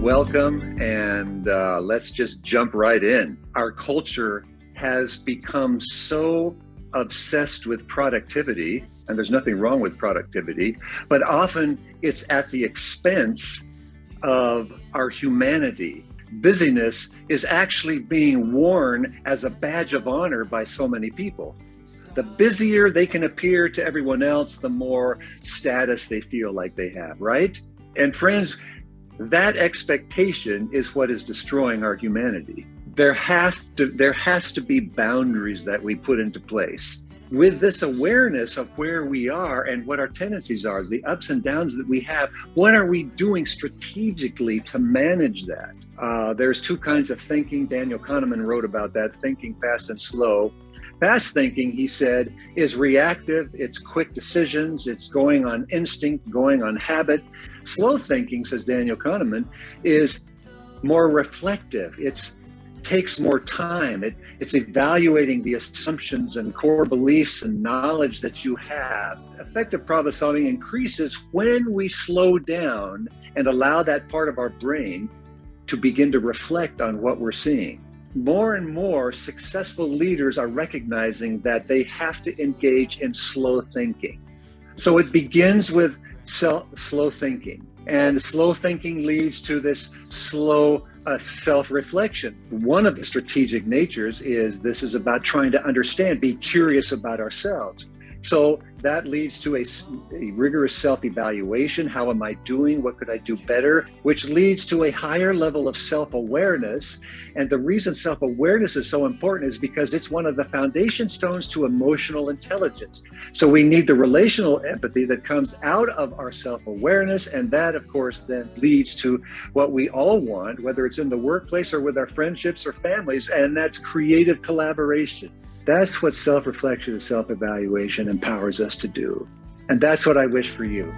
welcome, and uh, let's just jump right in. Our culture has become so obsessed with productivity, and there's nothing wrong with productivity, but often it's at the expense of our humanity. Busyness is actually being worn as a badge of honor by so many people. The busier they can appear to everyone else, the more status they feel like they have, right? And friends, that expectation is what is destroying our humanity. There has to there has to be boundaries that we put into place. With this awareness of where we are and what our tendencies are, the ups and downs that we have, what are we doing strategically to manage that? Uh, there's two kinds of thinking. Daniel Kahneman wrote about that thinking fast and slow. Fast thinking, he said, is reactive, it's quick decisions, it's going on instinct, going on habit. Slow thinking, says Daniel Kahneman, is more reflective. It's takes more time. It, it's evaluating the assumptions and core beliefs and knowledge that you have. Effective problem solving increases when we slow down and allow that part of our brain to begin to reflect on what we're seeing. More and more successful leaders are recognizing that they have to engage in slow thinking. So it begins with slow thinking. And slow thinking leads to this slow uh, self reflection. One of the strategic natures is this is about trying to understand, be curious about ourselves. So that leads to a, a rigorous self evaluation. How am I doing? What could I do better? Which leads to a higher level of self awareness. And the reason self awareness is so important is because it's one of the foundation stones to emotional intelligence. So we need the relational empathy that comes out of our self awareness. And that, of course, then leads to what we all want, whether it's in the workplace or with our friendships or families, and that's creative collaboration. That's what self reflection and self evaluation empowers us to do. And that's what I wish for you.